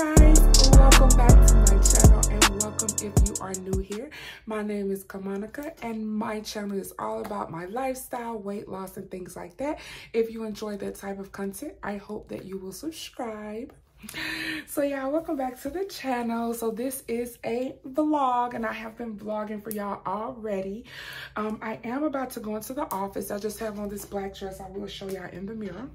guys. Welcome back to my channel and welcome if you are new here. My name is Kimonica and my channel is all about my lifestyle weight loss and things like that. If you enjoy that type of content I hope that you will subscribe. So yeah welcome back to the channel. So this is a vlog and i have been vlogging for y'all already. Um i am about to go into the office. I just have on this black dress. I will show y'all in the mirror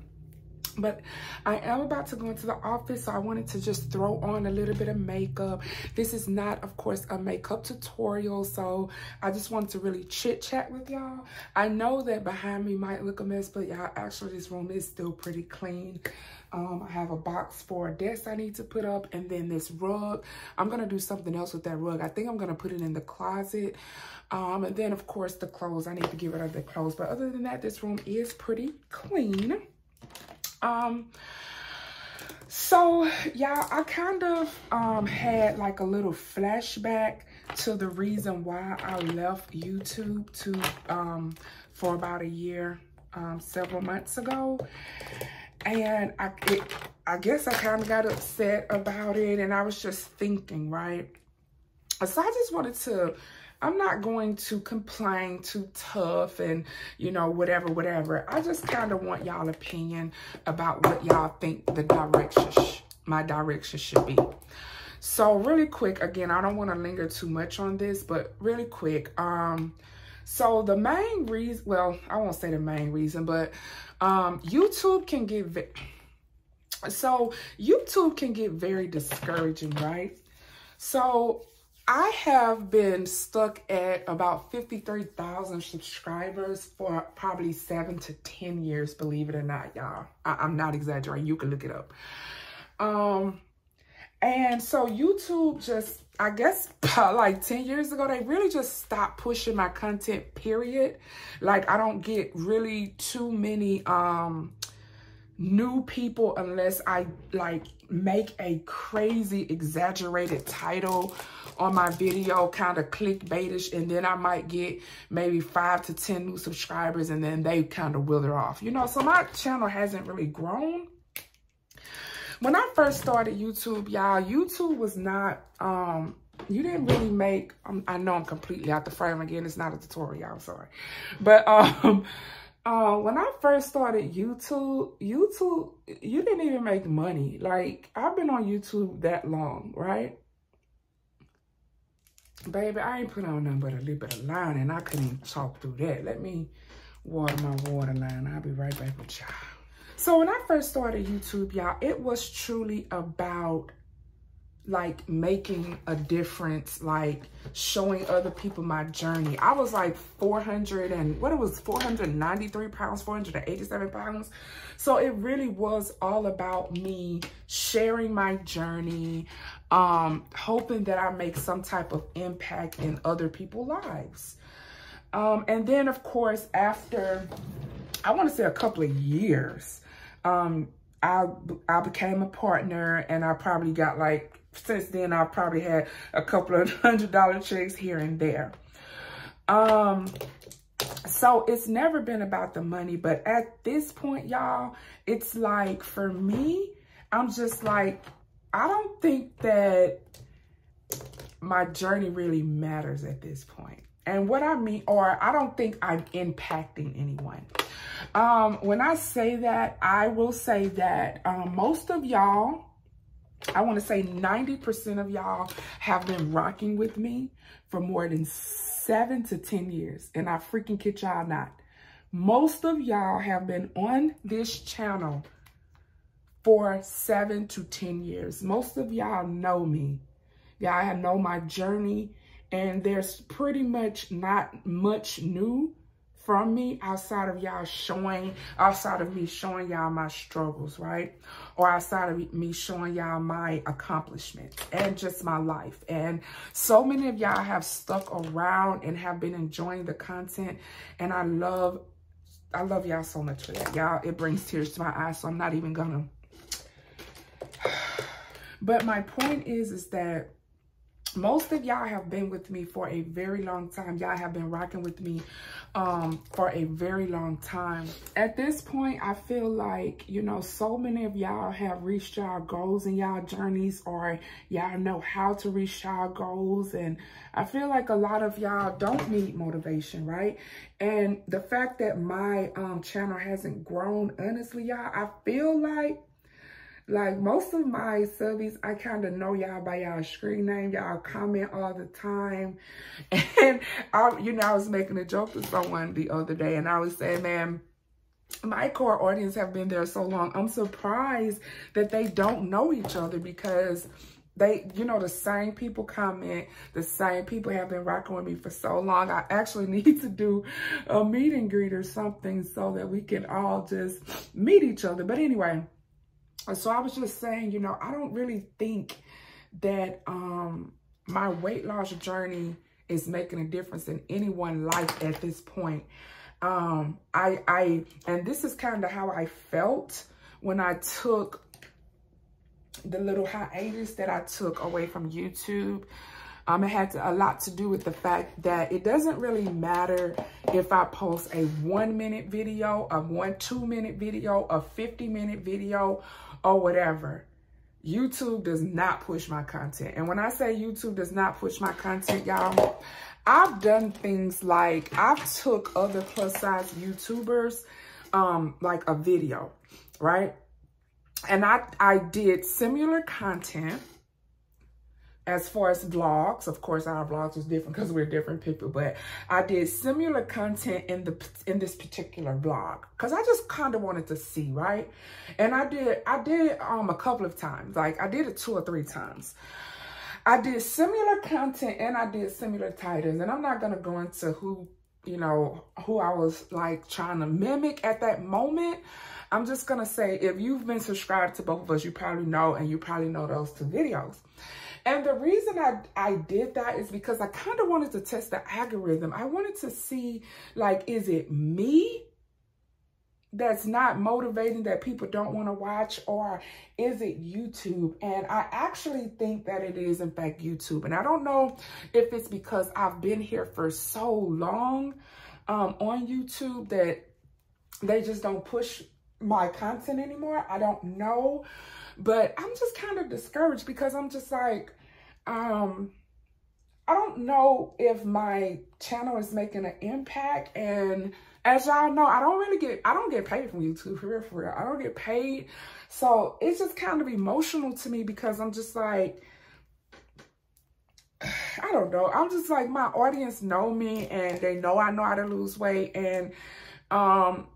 but I am about to go into the office, so I wanted to just throw on a little bit of makeup. This is not, of course, a makeup tutorial, so I just wanted to really chit chat with y'all. I know that behind me might look a mess, but y'all, actually this room is still pretty clean. Um, I have a box for a desk I need to put up, and then this rug. I'm gonna do something else with that rug. I think I'm gonna put it in the closet. Um, and then, of course, the clothes. I need to get rid of the clothes. But other than that, this room is pretty clean. Um, so yeah, I kind of um had like a little flashback to the reason why I left YouTube to um for about a year, um, several months ago. And I it, I guess I kind of got upset about it and I was just thinking, right? So I just wanted to I'm not going to complain too tough and, you know, whatever, whatever. I just kind of want y'all opinion about what y'all think the direction, my direction should be. So really quick, again, I don't want to linger too much on this, but really quick. Um, so the main reason, well, I won't say the main reason, but um, YouTube can get, so YouTube can get very discouraging, right? So I have been stuck at about 53,000 subscribers for probably seven to 10 years, believe it or not, y'all. I'm not exaggerating. You can look it up. Um, and so YouTube just, I guess like 10 years ago, they really just stopped pushing my content, period. Like I don't get really too many, um, new people unless I like make a crazy exaggerated title on my video, kind of clickbaitish, and then I might get maybe five to 10 new subscribers and then they kind of wither off. You know, so my channel hasn't really grown. When I first started YouTube, y'all, YouTube was not, um, you didn't really make, um, I know I'm completely out the frame again. It's not a tutorial, I'm sorry. But, um, uh, when I first started YouTube, YouTube, you didn't even make money. Like, I've been on YouTube that long, right? Baby, I ain't put on nothing but a little bit of line and I couldn't even talk through that. Let me water my water line. I'll be right back with y'all. So when I first started YouTube, y'all, it was truly about like making a difference, like showing other people my journey. I was like 400 and what it was 493 pounds, 487 pounds. So it really was all about me sharing my journey, um, hoping that I make some type of impact in other people's lives. Um, and then of course, after, I want to say a couple of years, um, I, I became a partner and I probably got like since then I've probably had a couple of hundred dollar checks here and there. Um, so it's never been about the money, but at this point, y'all, it's like for me, I'm just like, I don't think that my journey really matters at this point. And what I mean, or I don't think I'm impacting anyone. Um, when I say that, I will say that um, most of y'all I want to say 90% of y'all have been rocking with me for more than seven to 10 years. And I freaking kid y'all not. Most of y'all have been on this channel for seven to 10 years. Most of y'all know me. Y'all know my journey. And there's pretty much not much new from me outside of y'all showing, outside of me showing y'all my struggles, right? Or outside of me showing y'all my accomplishments and just my life. And so many of y'all have stuck around and have been enjoying the content. And I love, I love y'all so much for that. Y'all, it brings tears to my eyes, so I'm not even gonna. But my point is, is that most of y'all have been with me for a very long time. Y'all have been rocking with me um, for a very long time. At this point, I feel like, you know, so many of y'all have reached y'all goals in y'all journeys or y'all know how to reach y'all goals. And I feel like a lot of y'all don't need motivation, right? And the fact that my um, channel hasn't grown, honestly, y'all, I feel like like most of my subbies, I kind of know y'all by y'all screen name. Y'all comment all the time. And, I, you know, I was making a joke with someone the other day and I was saying, man, my core audience have been there so long. I'm surprised that they don't know each other because they, you know, the same people comment, the same people have been rocking with me for so long. I actually need to do a meet and greet or something so that we can all just meet each other. But anyway, so I was just saying, you know, I don't really think that um, my weight loss journey is making a difference in anyone's life at this point. Um, I, I, and this is kind of how I felt when I took the little hiatus that I took away from YouTube. Um, it had to, a lot to do with the fact that it doesn't really matter if I post a one minute video, a one, two minute video, a 50 minute video, or whatever. YouTube does not push my content. And when I say YouTube does not push my content, y'all, I've done things like I've took other plus size YouTubers, um, like a video, right? And I, I did similar content as far as vlogs, of course, our vlogs was different because we're different people, but I did similar content in the in this particular vlog because I just kind of wanted to see, right? And I did I did um a couple of times, like I did it two or three times. I did similar content and I did similar titles, and I'm not gonna go into who you know who I was like trying to mimic at that moment. I'm just gonna say if you've been subscribed to both of us, you probably know, and you probably know those two videos. And the reason I, I did that is because I kind of wanted to test the algorithm. I wanted to see, like, is it me that's not motivating that people don't want to watch or is it YouTube? And I actually think that it is in fact YouTube. And I don't know if it's because I've been here for so long um, on YouTube that they just don't push my content anymore. I don't know. But I'm just kind of discouraged because I'm just like, um, I don't know if my channel is making an impact. And as y'all know, I don't really get, I don't get paid from YouTube for real, for real. I don't get paid. So it's just kind of emotional to me because I'm just like, I don't know. I'm just like, my audience know me and they know I know how to lose weight. And um,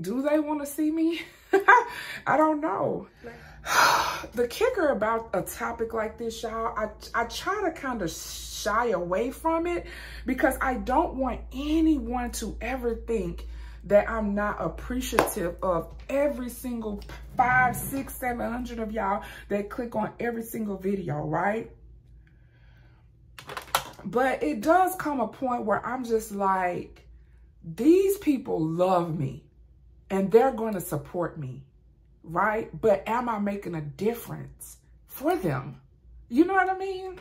do they want to see me? I don't know. the kicker about a topic like this, y'all, I, I try to kind of shy away from it because I don't want anyone to ever think that I'm not appreciative of every single five, six, seven hundred of y'all that click on every single video, right? But it does come a point where I'm just like, these people love me and they're going to support me, right? But am I making a difference for them? You know what I mean?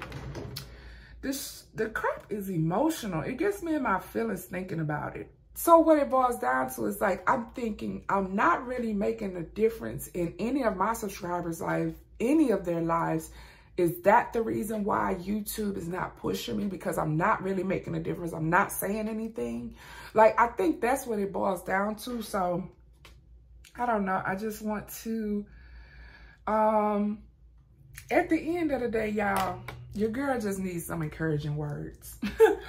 This the crap is emotional. It gets me in my feelings thinking about it. So what it boils down to is like I'm thinking I'm not really making a difference in any of my subscribers' life, any of their lives. Is that the reason why YouTube is not pushing me? Because I'm not really making a difference. I'm not saying anything. Like, I think that's what it boils down to. So I don't know. I just want to, um, at the end of the day, y'all, your girl just needs some encouraging words.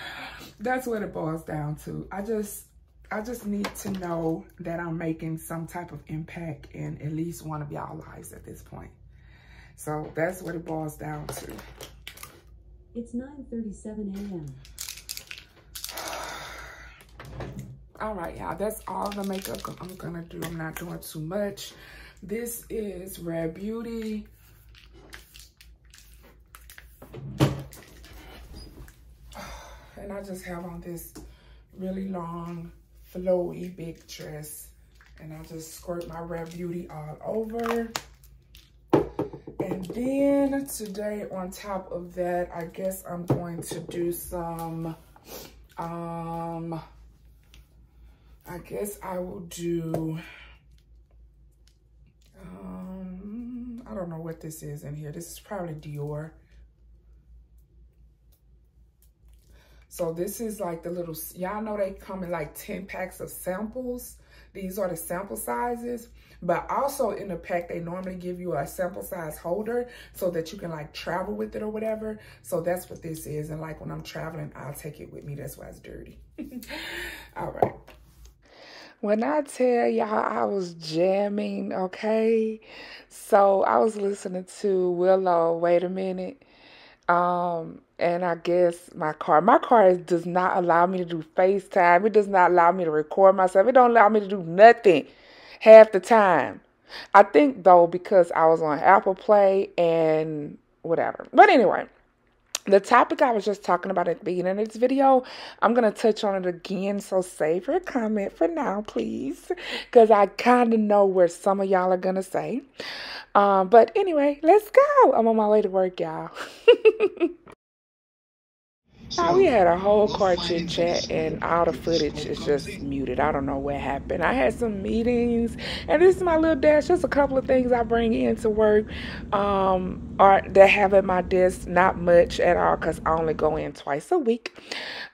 That's what it boils down to. I just, I just need to know that I'm making some type of impact in at least one of y'all lives at this point. So that's what it boils down to. It's 9.37 a.m. all right y'all. That's all the makeup i'm gonna do. I'm not doing too much. This is rare beauty. And i just have on this really long flowy big dress. And i just squirt my rare beauty all over. And then today on top of that i guess i'm going to do some Um, I guess I will do, um, I don't know what this is in here. This is probably Dior. So this is like the little, y'all know they come in like 10 packs of samples. These are the sample sizes. But also in the pack, they normally give you a sample size holder so that you can like travel with it or whatever. So that's what this is. And like when I'm traveling, I'll take it with me. That's why it's dirty. All right. When I tell y'all I was jamming, okay? So I was listening to Willow, wait a minute. Um, and I guess my car, my car does not allow me to do FaceTime. It does not allow me to record myself. It don't allow me to do nothing half the time. I think though because I was on Apple Play and whatever. But anyway, the topic I was just talking about at the beginning of this video, I'm going to touch on it again. So save your comment for now, please. Because I kind of know where some of y'all are going to say. Um, but anyway, let's go. I'm on my way to work, y'all. So we had a whole car chit chat, and all the footage is just muted. I don't know what happened. I had some meetings, and this is my little dash. Just a couple of things I bring into work, um, that have at my desk. Not much at all, cause I only go in twice a week.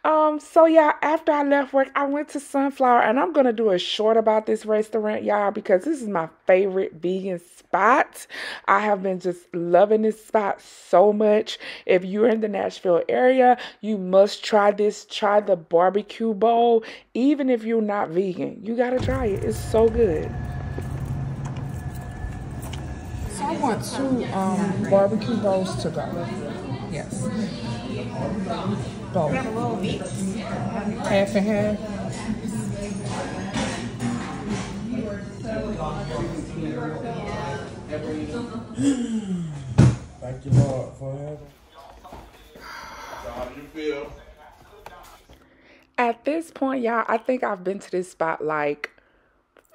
Um, so yeah, after I left work, I went to Sunflower, and I'm gonna do a short about this restaurant, y'all, because this is my favorite vegan spot. I have been just loving this spot so much. If you're in the Nashville area, you must try this. Try the barbecue bowl, even if you're not vegan. You gotta try it. It's so good. So I want two um, barbecue bowls to go. Yes. Both. Half and half. Thank you, Lord, forever. How do you feel? At this point, y'all, I think I've been to this spot like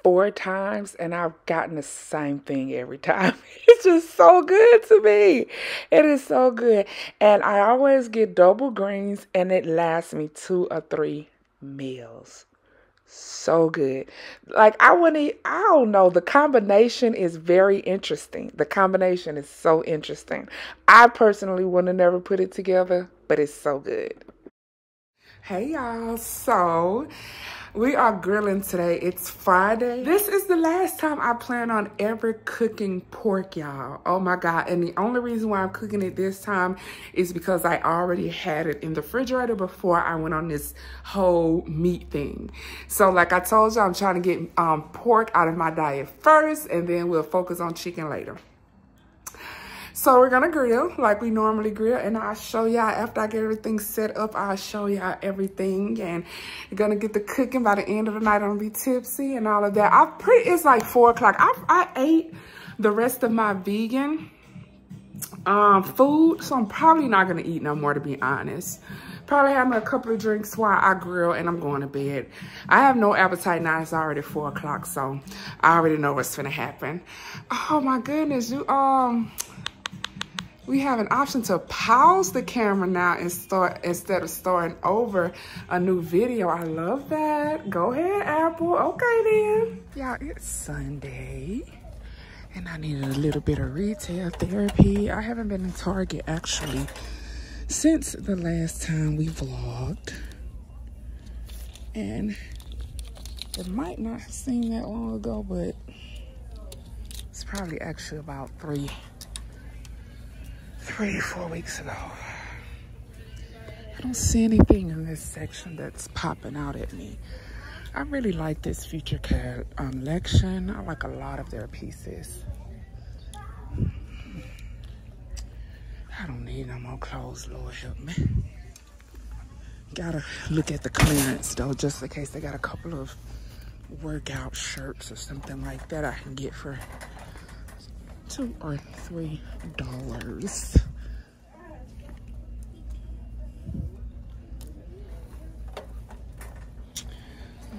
four times and I've gotten the same thing every time. It's just so good to me. It is so good. And I always get double greens and it lasts me two or three meals. So good. Like I wouldn't I don't know. The combination is very interesting. The combination is so interesting. I personally would have never put it together, but it's so good. Hey y'all. So we are grilling today. It's Friday. This is the last time I plan on ever cooking pork, y'all. Oh my God. And the only reason why I'm cooking it this time is because I already had it in the refrigerator before I went on this whole meat thing. So like I told you, I'm trying to get um, pork out of my diet first and then we'll focus on chicken later. So we're gonna grill like we normally grill and I'll show y'all after I get everything set up, I'll show y'all everything and you're gonna get the cooking by the end of the night. I'm gonna be tipsy and all of that. I pretty, it's like four o'clock. I, I ate the rest of my vegan um, food, so I'm probably not gonna eat no more to be honest. Probably having a couple of drinks while I grill and I'm going to bed. I have no appetite now. It's already four o'clock, so I already know what's gonna happen. Oh my goodness, you um we have an option to pause the camera now and start instead of starting over a new video. I love that. Go ahead, Apple. Okay then. Y'all, it's Sunday. And I needed a little bit of retail therapy. I haven't been in Target actually since the last time we vlogged. And it might not seemed that long ago, but it's probably actually about three three, four weeks ago. I don't see anything in this section that's popping out at me. I really like this Future Cat collection. Um, I like a lot of their pieces. I don't need no more clothes, Lord help me. Gotta look at the clearance though, just in case they got a couple of workout shirts or something like that I can get for two or three dollars.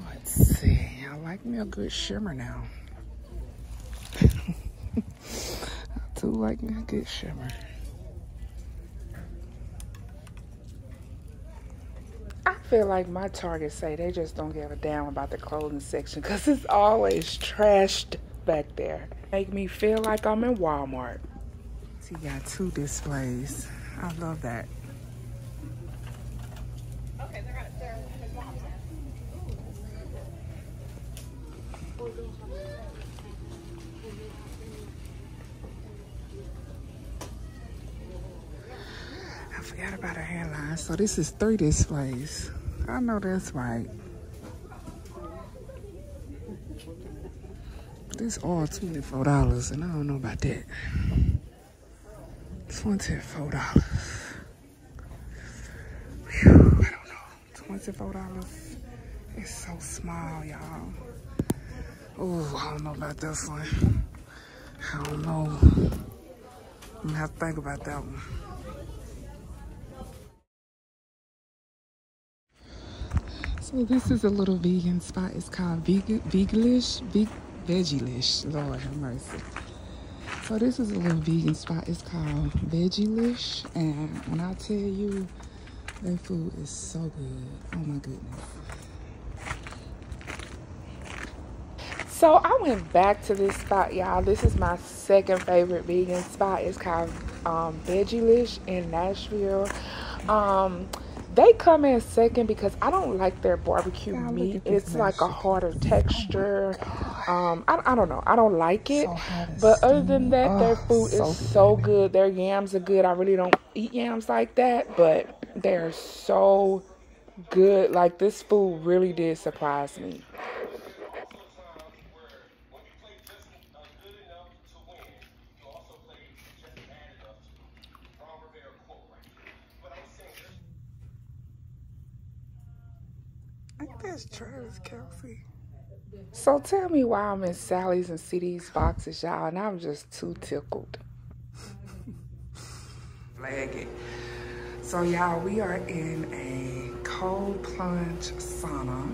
Let's see. I like me a good shimmer now. I do like me a good shimmer. I feel like my Target say they just don't give a damn about the clothing section because it's always trashed back there. Make me feel like I'm in Walmart. So you got two displays. I love that. I forgot about a hairline. So this is three displays. I know that's right. This all twenty-four dollars, and I don't know about that. Twenty-four dollars. I don't know. Twenty-four dollars. It's so small, y'all. Oh, I don't know about this one. I don't know. I'm gonna have to think about that one. So this is a little vegan spot. It's called Vegan Vegalish, Veg, Veggielish. Lord have mercy. So this is a little vegan spot. It's called Veggielish, and when I tell you, their food is so good. Oh my goodness. So I went back to this spot, y'all. This is my second favorite vegan spot. It's called um, Veggielish in Nashville. Um, they come in second because I don't like their barbecue God, meat. It's like a harder texture. Um, I, I don't know. I don't like it. So but other than steamy. that, their Oh, food so is so good. Their yams are good. I really don't eat yams like that, but they're so good. Like this food really did surprise me. I think that's Travis Kelce. So tell me why I'm in Sally's and see these boxes, y'all, and I'm just too tickled. Flag it. So y'all, we are in a cold plunge sauna.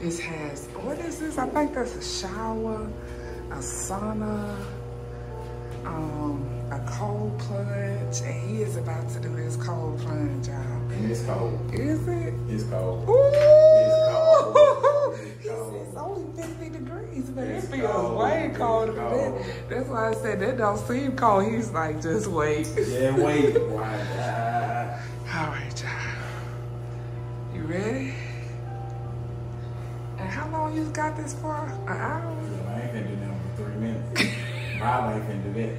This has, what is this? I think that's a shower, a sauna, um, a cold plunge, and he is about to do his cold plunge, y'all. And it's cold. Is it? That's why I said that don't seem cold. He's like, just wait. Yeah, wait. Why? All right, y'all. You ready? And how long you got this for? An hour? I ain't gonna do that for three minutes. Bob ain't finna do that.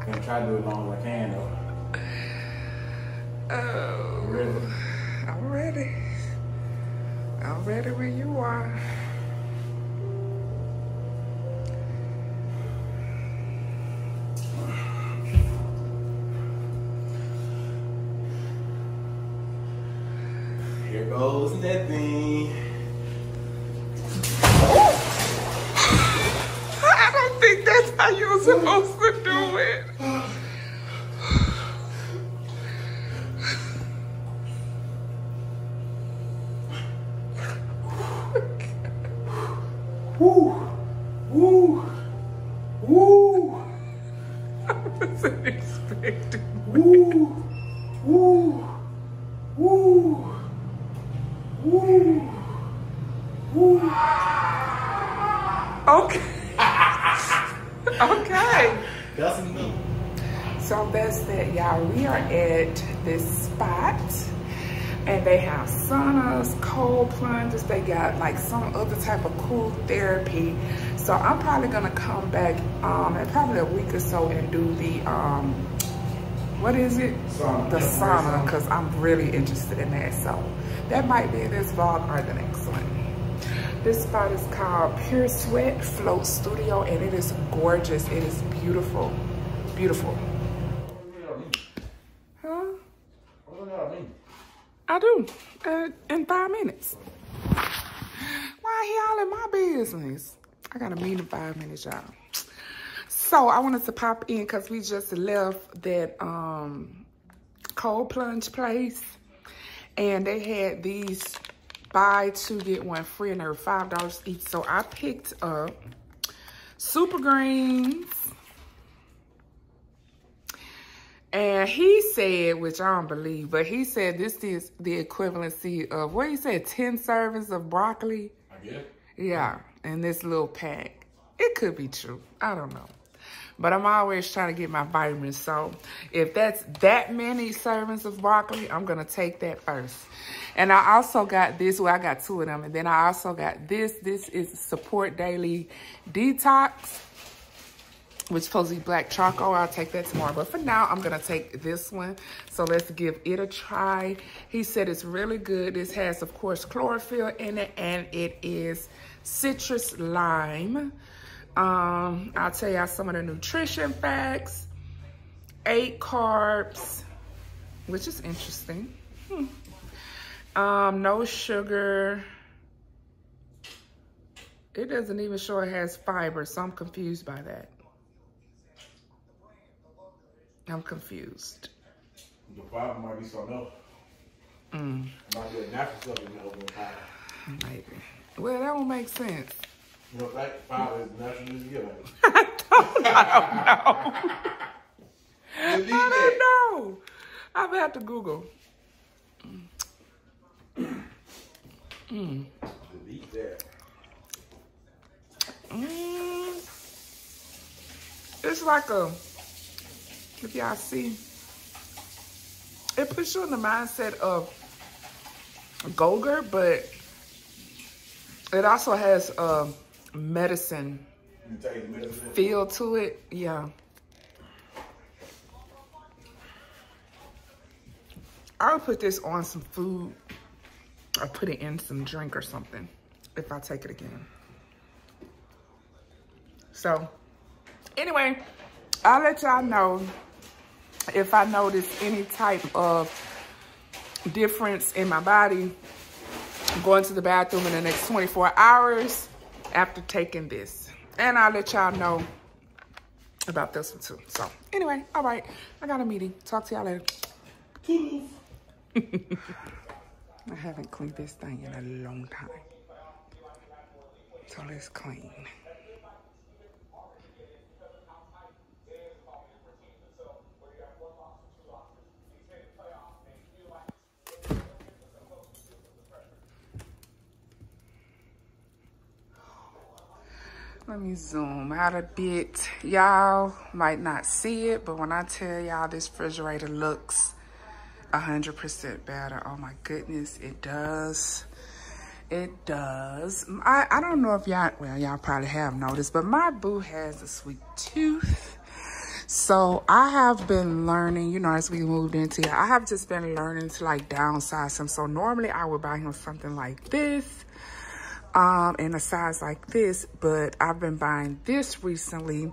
I'm Gonna try to do it as long as I can though. Oh, Ready? I'm ready. I'm ready when you are. I don't think that's how you're supposed to do it. Okay. That's. So that's that, y'all. We are at this spot. And they have saunas, cold plunges. They got like some other type of cool therapy. So I'm probably gonna come back um, in probably a week or so and do the, um, what is it? Sauna. The sauna, because I'm really interested in that. So that might be in this vlog or the next. This spot is called Pure Sweat Float Studio and it is gorgeous. It is beautiful, beautiful. Huh? I do, uh, in five minutes. Why he all in my business? I got a meeting in five minutes, y'all. So I wanted to pop in because we just left that um, cold plunge place. And they had these buy two, get one free and they were $5 each. So I picked up Super Greens And he said, which I don't believe, but he said this is the equivalency of, what he said, 10 servings of broccoli? I guess. Yeah, in this little pack. It could be true. I don't know. But I'm always trying to get my vitamins. So if that's that many servings of broccoli, I'm going to take that first. And I also got this. Well, I got two of them. And then I also got this. This is Support Daily Detox, which is supposed to be black charcoal. I'll take that tomorrow. But for now, I'm going to take this one. So let's give it a try. He said it's really good. This has, of course, chlorophyll in it. And it is citrus lime. Um, I'll tell y'all some of the nutrition facts. Eight carbs, which is interesting. Hmm. Um, no sugar. It doesn't even show it has fiber, so I'm confused by that. I'm confused. The fiber might be something else. Mm. Might be a natural supplement fiber. Maybe. Well, that won't make sense. You know, that fiber is natural as you get. I don't, I don't know. I don't know. I'm gonna have to Google. Delete that. Mm. It's like a, if y'all see, it puts you in the mindset of Golger, but it also has a medicine medicine. feel to it. Yeah. I would put this on some food or put it in some drink or something if I take it again. So, anyway, I'll let y'all know if I notice any type of difference in my body going to the bathroom in the next 24 hours after taking this. And I'll let y'all know about this one too. So anyway, all right, I got a meeting. Talk to y'all later. I haven't cleaned this thing in a long time. So let's clean. Let me zoom out a bit. Y'all might not see it, but when I tell y'all this refrigerator looks 100% better. Oh my goodness, it does. It does. I, I don't know if y'all, well, y'all probably have noticed, but my boo has a sweet tooth. So I have been learning, you know, as we moved into here, I have just been learning to like downsize him. So normally I would buy him something like this um, in a size like this, but I've been buying this recently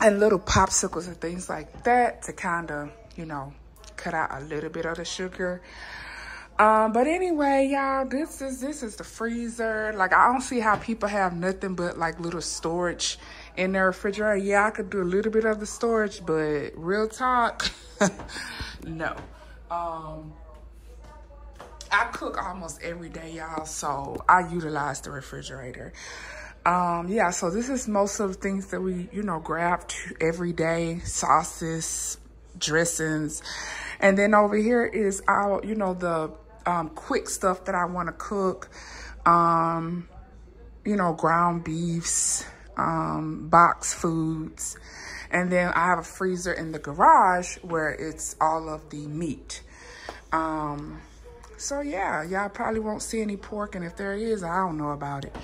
and little popsicles and things like that to kind of, you know, cut out a little bit of the sugar. Um, but anyway, y'all, this is this is the freezer. Like I don't see how people have nothing but like little storage in their refrigerator. Yeah, I could do a little bit of the storage, but real talk, no. Um, I cook almost every day, y'all, so I utilize the refrigerator. Um, yeah, so this is most of the things that we, you know, grab to every day, sauces, dressings. And then over here is our, you know, the um, quick stuff that I want to cook. Um, you know, ground beefs, um, box foods. And then I have a freezer in the garage where it's all of the meat. Um, so yeah, y'all probably won't see any pork. And if there is, I don't know about it.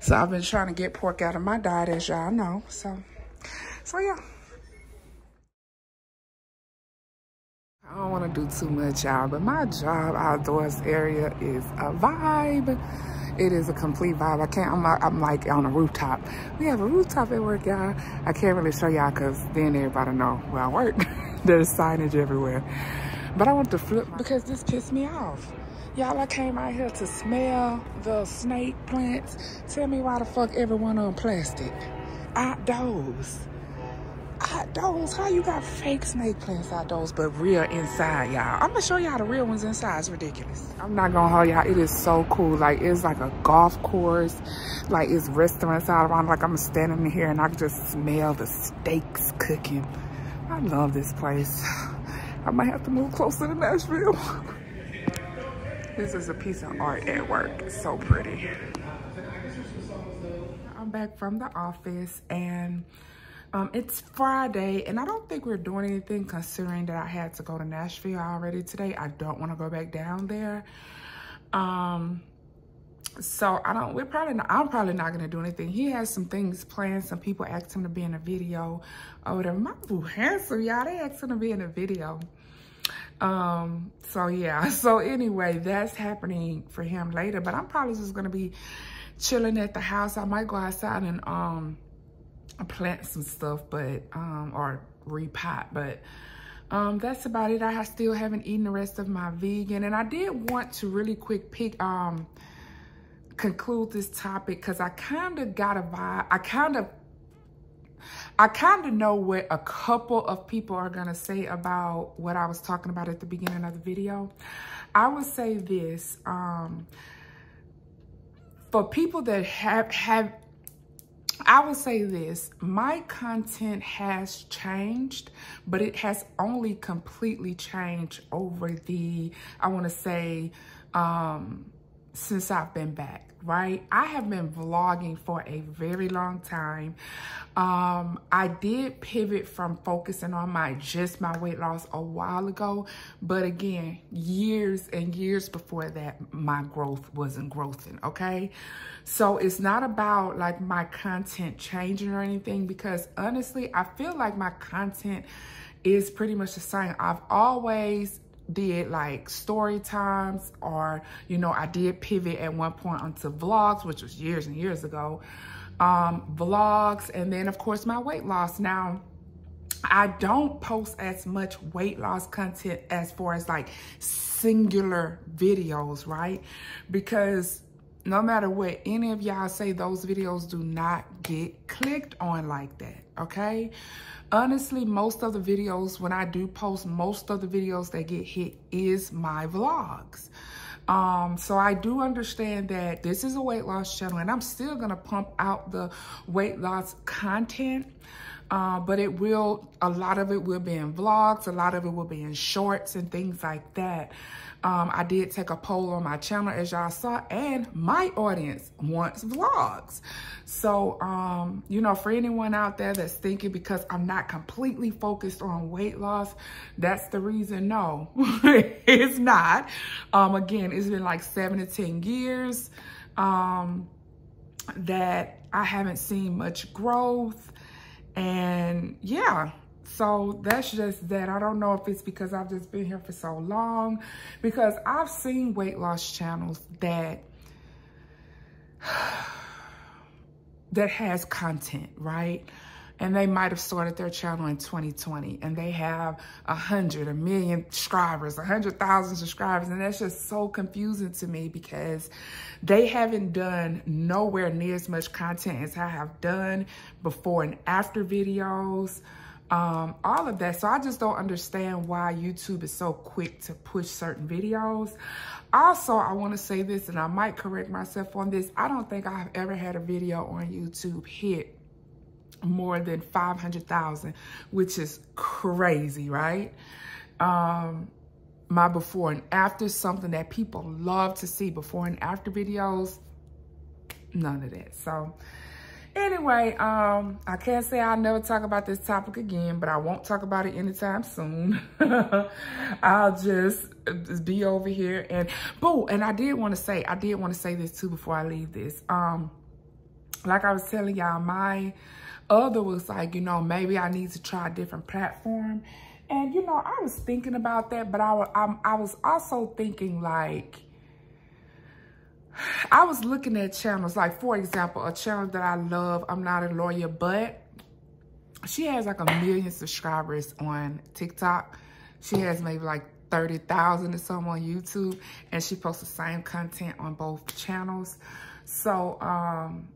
So I've been trying to get pork out of my diet, as y'all know. So, so yeah. I don't want to do too much, y'all, but my job outdoors area is a vibe. It is a complete vibe. I can't, I'm, I'm like on a rooftop. We have a rooftop at work, y'all. I can't really show y'all because then everybody know where I work. There's signage everywhere. But I want to flip because this pissed me off. Y'all, I came out here to smell the snake plants. Tell me why the fuck everyone on plastic? Outdoors. Outdoors? How you got fake snake plants outdoors but real inside, y'all? I'm gonna show y'all the real ones inside. It's ridiculous. I'm not gonna hold y'all. It is so cool. Like, it's like a golf course. Like, it's restaurants all around. Like, I'm standing in here and I can just smell the steaks cooking. I love this place. I might have to move closer to Nashville. This is a piece of art at work. It's so pretty. I'm back from the office and um, it's Friday and I don't think we're doing anything considering that I had to go to Nashville already today. I don't want to go back down there. Um, so I don't, we're probably not, I'm probably not going to do anything. He has some things planned. Some people asked him to be in a video or whatever. My boo handsome, y'all. They asked him to be in a video. Um, so yeah. So anyway, that's happening for him later, but I'm probably just going to be chilling at the house. I might go outside and, um, plant some stuff, but, um, or repot, but, um, that's about it. I still haven't eaten the rest of my vegan and I did want to really quick pick, um, conclude this topic because I kind of got a vibe. I kind of, I kind of know what a couple of people are going to say about what I was talking about at the beginning of the video. I would say this, um, for people that have, have I would say this, my content has changed, but it has only completely changed over the, I want to say, um, since I've been back, right? I have been vlogging for a very long time. Um, I did pivot from focusing on my just my weight loss a while ago, but again, years and years before that, my growth wasn't growthing, okay? So it's not about like my content changing or anything because honestly, I feel like my content is pretty much the same. I've always did like story times or, you know, I did pivot at one point onto vlogs, which was years and years ago. Um, vlogs, and then of course my weight loss. Now, I don't post as much weight loss content as far as like singular videos, right? Because no matter what any of y'all say, those videos do not get clicked on like that, okay? Honestly, most of the videos, when I do post, most of the videos that get hit is my vlogs. Um, so I do understand that this is a weight loss channel and I'm still gonna pump out the weight loss content. Uh, but it will, a lot of it will be in vlogs, a lot of it will be in shorts and things like that. Um, I did take a poll on my channel as y'all saw and my audience wants vlogs. So, um, you know, for anyone out there that's thinking because I'm not completely focused on weight loss, that's the reason. No, it's not. Um, again, it's been like seven to 10 years um, that I haven't seen much growth. And yeah, so that's just that. I don't know if it's because I've just been here for so long, because I've seen weight loss channels that that has content, right? And they might have started their channel in 2020 and they have a hundred, a million subscribers, a hundred thousand subscribers. And that's just so confusing to me because they haven't done nowhere near as much content as I have done before and after videos um, all of that. So I just don't understand why YouTube is so quick to push certain videos. Also, I want to say this, and I might correct myself on this. I don't think I've ever had a video on YouTube hit more than 500,000, which is crazy, right? Um, my before and after, something that people love to see before and after videos, none of that. So Anyway, um, I can't say I'll never talk about this topic again, but I won't talk about it anytime soon. I'll just, be over here and boo. And I did want to say, I did want to say this too before I leave this. Um, like I was telling y'all, my other was like, you know, maybe I need to try a different platform. And, you know, I was thinking about that, but I, I, I was also thinking like, I was looking at channels, like for example, a channel that I love, I'm not a lawyer, but she has like a million subscribers on TikTok. She has maybe like 30,000 or something on YouTube and she posts the same content on both channels. So um,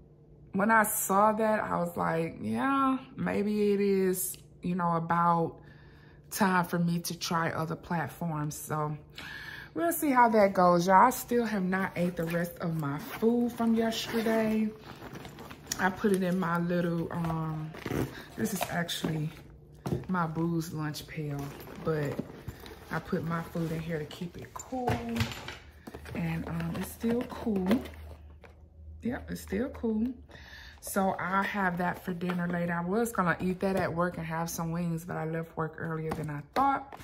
when I saw that, I was like, yeah, maybe it is, you know, about time for me to try other platforms. So We'll see how that goes, y'all. I still have not ate the rest of my food from yesterday. I put it in my little, um, this is actually my booze lunch pail, but I put my food in here to keep it cool. And um, it's still cool. Yep, it's still cool. So I'll have that for dinner later. I was gonna eat that at work and have some wings, but I left work earlier than I thought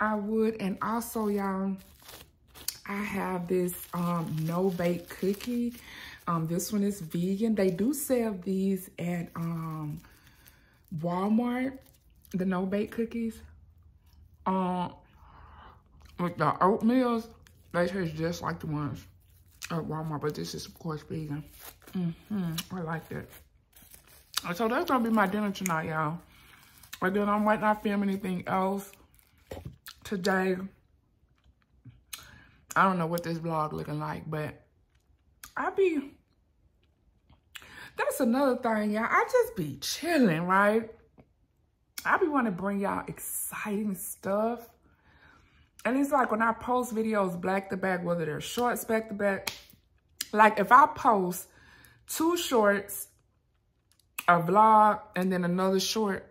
I would. And also, y'all, I have this um, no-bake cookie. Um, this one is vegan. They do sell these at um, Walmart, the no-bake cookies. Um, with the oatmeals, they taste just like the ones at Walmart, but this is, of course, vegan. Mm -hmm. I like that. So that's to be my dinner tonight, y'all. And then I might not film anything else today. I don't know what this vlog looking like, but I be, that's another thing, y'all. I just be chilling, right? I be want to bring y'all exciting stuff. And it's like when I post videos back to back, whether they're shorts back to back, like if I post two shorts, a vlog, and then another short,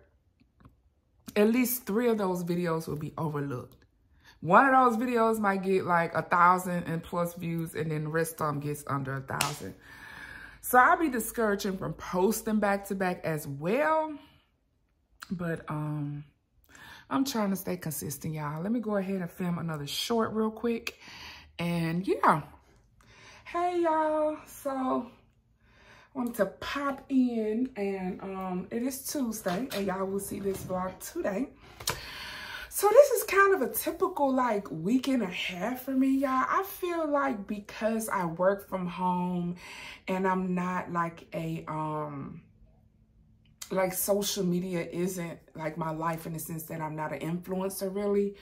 at least three of those videos will be overlooked. One of those videos might get like a thousand and plus views and then the rest of them gets under a thousand. So I'll be discouraging from posting back to back as well. But um, I'm trying to stay consistent, y'all. Let me go ahead and film another short real quick. And yeah. Hey, y'all. So wanted to pop in and um, it is Tuesday and y'all will see this vlog today. So this is kind of a typical like week and a half for me, y'all. I feel like because I work from home and I'm not like a, um, like social media isn't like my life in the sense that I'm not an influencer really.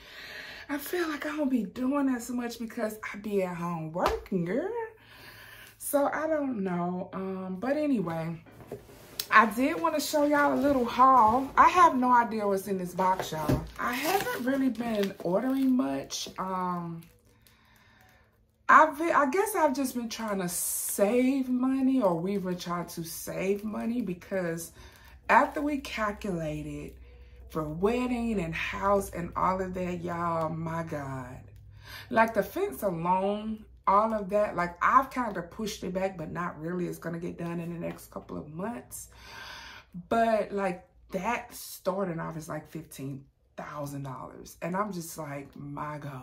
I feel like I don't be doing that so much because I be at home working, girl. So I don't know. Um, but anyway, I did want to show y'all a little haul. I have no idea what's in this box, y'all. I haven't really been ordering much. Um, I've been, I guess I've just been trying to save money or we've been trying to save money because after we calculated for wedding and house and all of that, y'all, my God. Like the fence alone all of that, like I've kind of pushed it back, but not really. It's going to get done in the next couple of months. But like that starting off is like $15,000. And I'm just like, my God.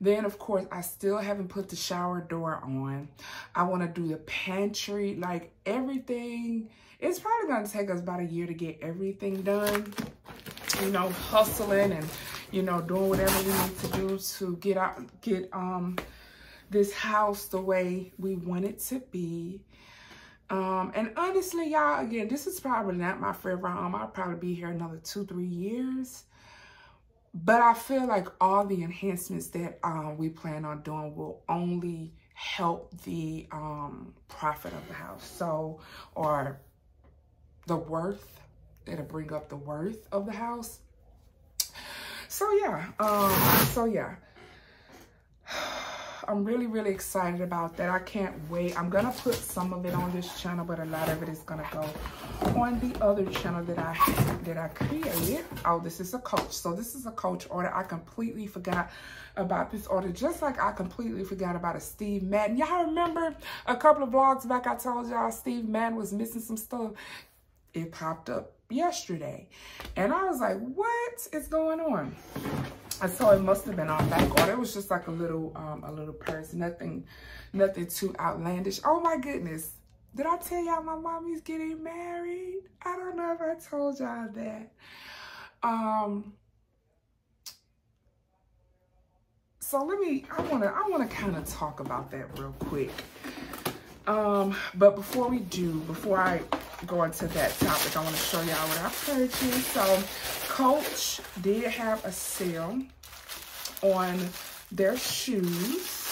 Then, of course, I still haven't put the shower door on. I want to do the pantry, like everything. It's probably going to take us about a year to get everything done. You know, hustling and, you know, doing whatever we need to do to get out, get, um, this house the way we want it to be. Um, and honestly, y'all, again, this is probably not my favorite home. I'll probably be here another two, three years. But I feel like all the enhancements that um, we plan on doing will only help the um, profit of the house. So, or the worth, it'll bring up the worth of the house. So yeah, um, so yeah. I'm really, really excited about that. I can't wait. I'm going to put some of it on this channel, but a lot of it is going to go on the other channel that I that I created. Oh, this is a coach. So this is a coach order. I completely forgot about this order, just like I completely forgot about a Steve Madden. Y'all remember a couple of vlogs back, I told y'all Steve Madden was missing some stuff. It popped up yesterday. And I was like, what is going on? I saw it must have been on back order. It was just like a little, um, a little purse. Nothing, nothing too outlandish. Oh my goodness. Did I tell y'all my mommy's getting married? I don't know if I told y'all that. Um, so let me, I wanna, I wanna kind of talk about that real quick. Um, but before we do, before I go into that topic, I want to show y'all what I purchased. So Coach did have a sale on their shoes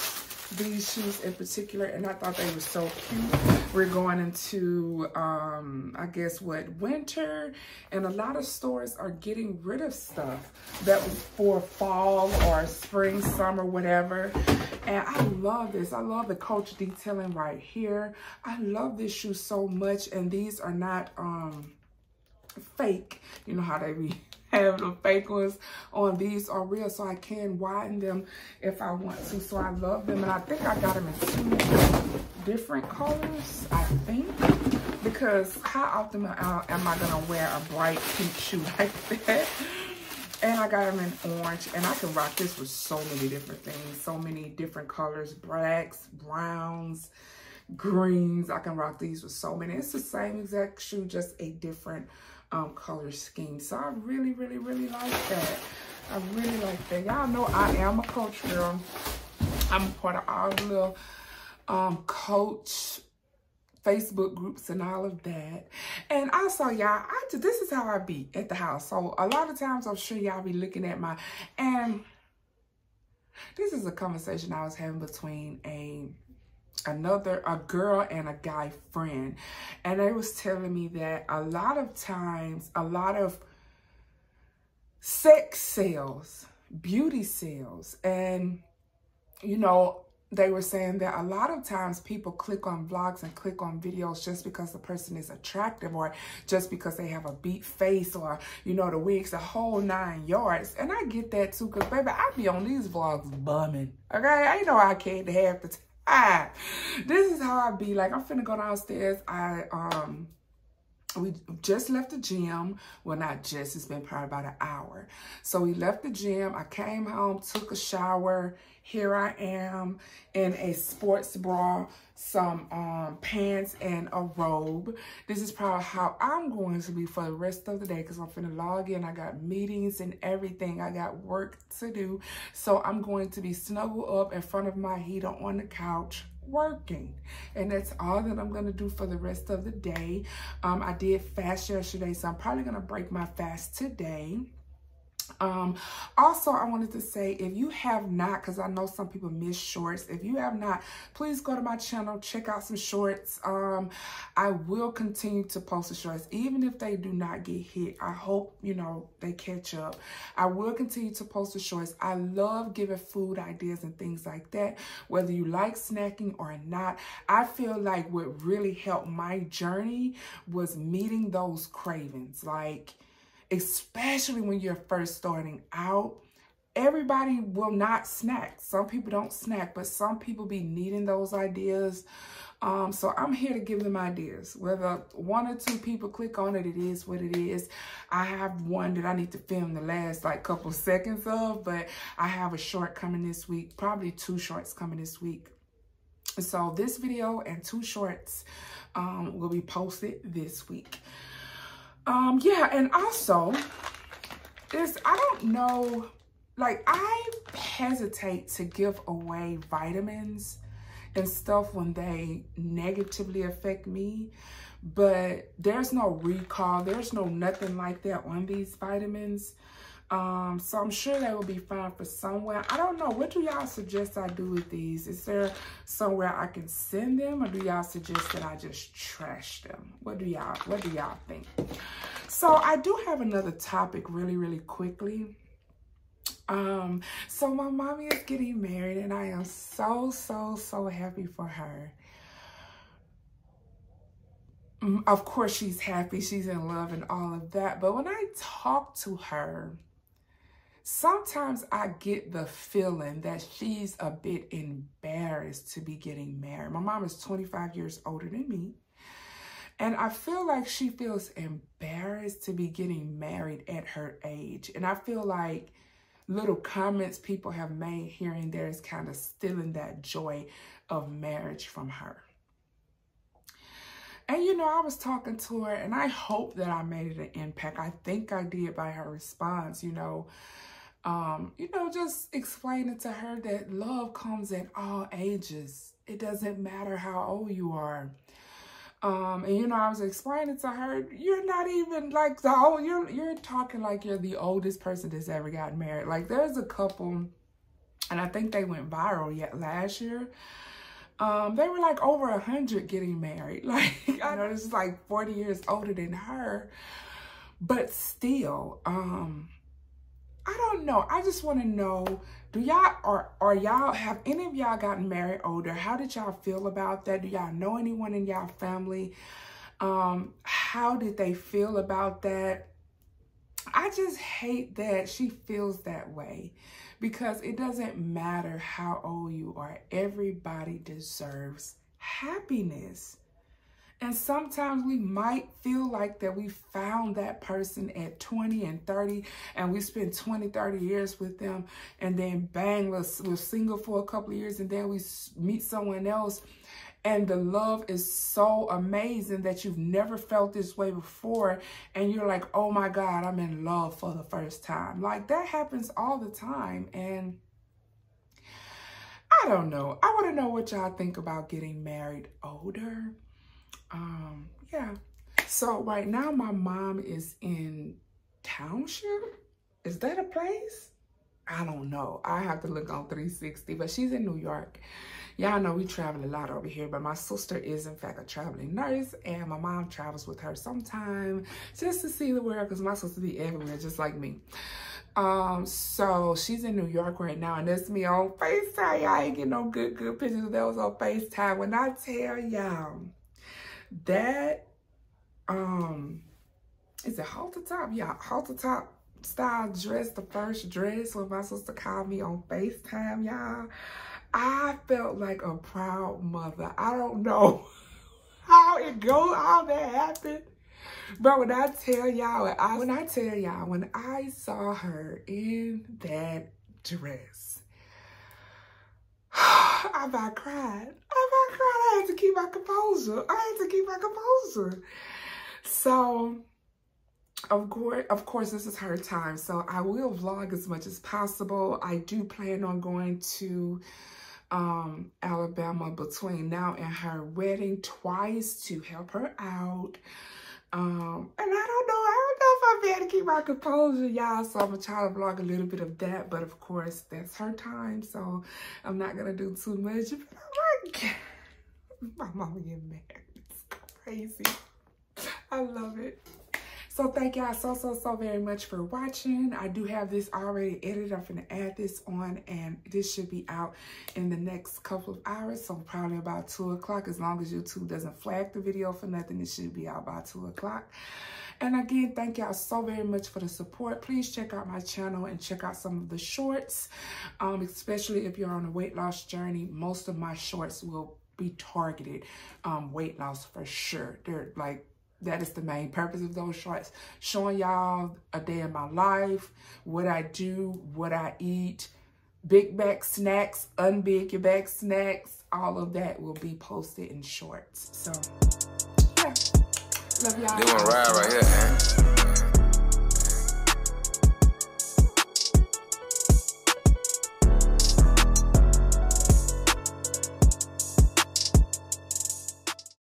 these shoes in particular and I thought they were so cute. We're going into, um, I guess what, winter and a lot of stores are getting rid of stuff that was for fall or spring, summer, whatever. And I love this. I love the Coach detailing right here. I love this shoe so much and these are not um, fake. You know how they be have the fake ones on. These are real, so I can widen them if I want to. So I love them, and I think I got them in two different colors, I think. Because how often am I gonna wear a bright pink shoe like that? And I got them in orange, and I can rock this with so many different things, so many different colors, blacks, browns, greens. I can rock these with so many. It's the same exact shoe, just a different um, color scheme. So I really, really, really like that. I really like that. Y'all know I am a coach girl. I'm part of all the little um, coach Facebook groups and all of that. And also, y'all, I just, this is how I be at the house. So a lot of times I'm sure y'all be looking at my, and this is a conversation I was having between a another a girl and a guy friend and they was telling me that a lot of times a lot of sex sales beauty sales and you know they were saying that a lot of times people click on vlogs and click on videos just because the person is attractive or just because they have a beat face or, you know, the wigs, the whole nine yards. And I get that too, because, baby, I be on these vlogs bumming, okay? I know I can't have the time this is how I be. Like, I'm finna go downstairs. I, um, we just left the gym. Well, not just, it's been probably about an hour. So we left the gym. I came home, took a shower. Here I am in a sports bra, some um, pants, and a robe. This is probably how I'm going to be for the rest of the day because I'm finna log in. I got meetings and everything. I got work to do. So I'm going to be snuggled up in front of my heater on the couch working. And that's all that I'm gonna do for the rest of the day. Um, I did fast yesterday so I'm probably gonna break my fast today um, also, I wanted to say, if you have not, because I know some people miss shorts, if you have not, please go to my channel, check out some shorts. Um, I will continue to post the shorts, even if they do not get hit. I hope, you know, they catch up. I will continue to post the shorts. I love giving food ideas and things like that, whether you like snacking or not. I feel like what really helped my journey was meeting those cravings. Like, especially when you're first starting out, everybody will not snack. Some people don't snack, but some people be needing those ideas. Um, so I'm here to give them ideas. Whether one or two people click on it, it is what it is. I have one that I need to film the last like couple seconds of, but I have a short coming this week, probably two shorts coming this week. So this video and two shorts um, will be posted this week. Um, yeah, and also, is I don't know, like I hesitate to give away vitamins and stuff when they negatively affect me but there's no recall there's no nothing like that on these vitamins um, so I'm sure they will be fine for somewhere. I don't know. What do y'all suggest I do with these? Is there somewhere I can send them or do y'all suggest that I just trash them? What do y'all, what do y'all think? So I do have another topic really, really quickly. Um, so my mommy is getting married and I am so, so, so happy for her. Mm, of course she's happy, she's in love and all of that. But when I talk to her, sometimes I get the feeling that she's a bit embarrassed to be getting married. My mom is 25 years older than me. And I feel like she feels embarrassed to be getting married at her age. And I feel like little comments people have made here and there is kind of stealing that joy of marriage from her. And you know, I was talking to her and I hope that I made an impact. I think I did by her response, you know um, you know, just explaining to her that love comes at all ages. It doesn't matter how old you are. Um, and you know, I was explaining to her, you're not even like the old, you're, you're talking like you're the oldest person that's ever gotten married. Like there's a couple, and I think they went viral yet last year. Um, they were like over a hundred getting married. Like, I know this is like 40 years older than her, but still, um, I don't know. I just want to know, do y'all, or, or y'all, have any of y'all gotten married older? How did y'all feel about that? Do y'all know anyone in y'all family? Um, how did they feel about that? I just hate that she feels that way because it doesn't matter how old you are. Everybody deserves happiness. And sometimes we might feel like that we found that person at 20 and 30 and we spend 20, 30 years with them and then bang, we're, we're single for a couple of years and then we meet someone else and the love is so amazing that you've never felt this way before and you're like, oh my God, I'm in love for the first time. Like that happens all the time and I don't know. I want to know what y'all think about getting married older. Um, yeah. So right now my mom is in Township. Is that a place? I don't know. I have to look on 360, but she's in New York. Y'all know we travel a lot over here, but my sister is in fact a traveling nurse and my mom travels with her sometime just to see the world because my sister be everywhere just like me. Um, so she's in New York right now and that's me on FaceTime. Y'all ain't getting no good, good pictures. That was on FaceTime. When I tell y'all that, um, is it halter top? Yeah, halter top style dress, the first dress when my sister called me on FaceTime, y'all. I felt like a proud mother. I don't know how it go, how that happened. But when I tell y'all, I, when I tell y'all, when I saw her in that dress, I about cried. I about cried. I had to keep my composure. I had to keep my composure. So, of course, of course, this is her time. So I will vlog as much as possible. I do plan on going to um, Alabama between now and her wedding twice to help her out. Um, and I don't know, I don't know if able to keep my composure, y'all. So I'm gonna try to vlog a little bit of that. But of course, that's her time. So I'm not gonna do too much. But I'm like, my mama getting married. It's crazy. I love it. So thank y'all so, so, so very much for watching. I do have this already edited. I'm going to add this on and this should be out in the next couple of hours. So probably about 2 o'clock. As long as YouTube doesn't flag the video for nothing, it should be out by 2 o'clock. And again, thank y'all so very much for the support. Please check out my channel and check out some of the shorts, um, especially if you're on a weight loss journey. Most of my shorts will be targeted um, weight loss for sure. They're like that is the main purpose of those shorts. Showing y'all a day in my life, what I do, what I eat, big bag snacks, unbig your bag snacks, all of that will be posted in shorts. So. Love y'all. Doing ride right here, man.